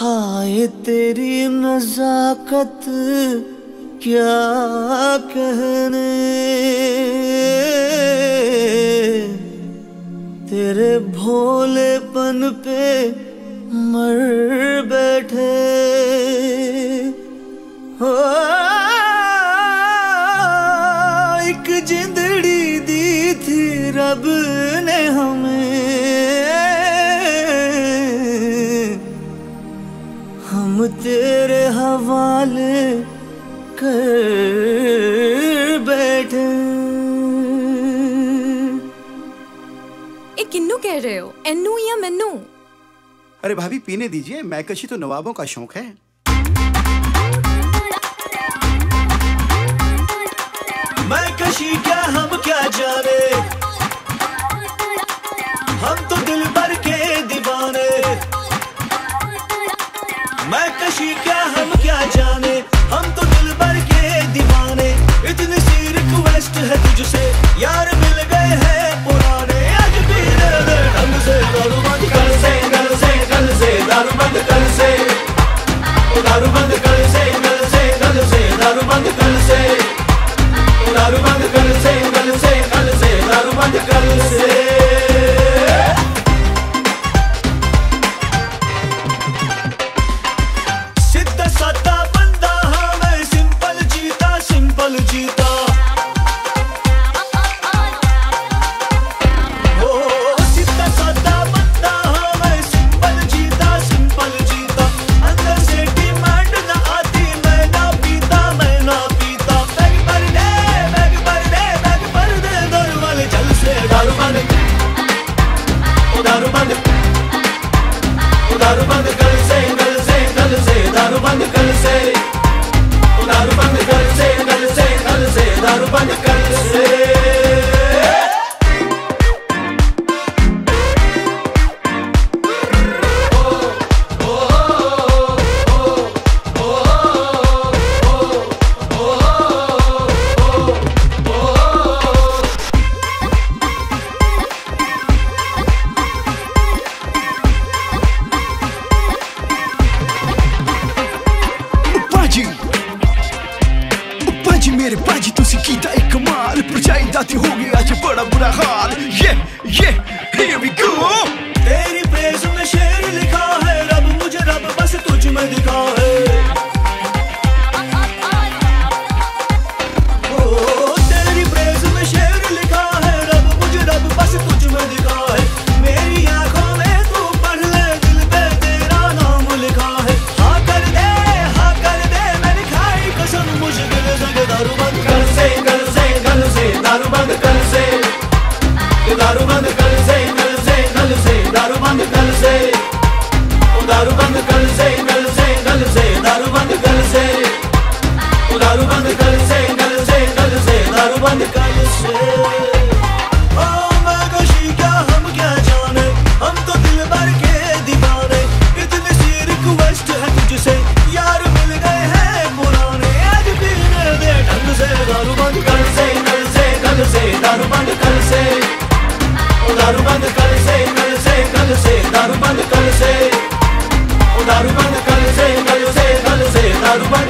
हाय तेरी नजाकत क्या कहने? तेरे भोलेपन पे मर बैठे। हो, एक जिंदड़ी दी थी रब ने हमें। तेरे हवाले कर बैठे। ए किन्नू कह रहे हो? एनू या मेनू अरे भाभी पीने दीजिए। मैकशी तो नवाबों का शौक है। मैकशी क्या தருமத मेरे बाजी तुसी कीता एक कमाल परचाई दाती हो गया आज बड़ा बुरा हाल। ये ये ਬੰਦ ਕਰ ਸੇ ਨਲ ਸੇ ਨਲ ਸੇ ਦਾਰੂ ਬੰਦ ਕਰ ਸੇ ਉਹ ਦਾਰੂ ਬੰਦ ਕਰ ਸੇ ਨਲ 하루만